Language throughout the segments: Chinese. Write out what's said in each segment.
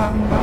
Bang.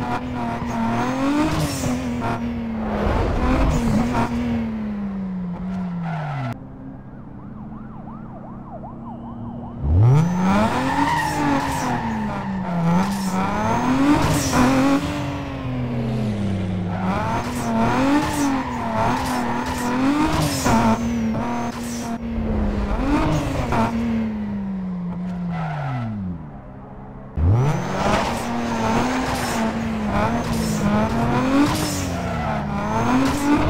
Thank you. Oh, my God.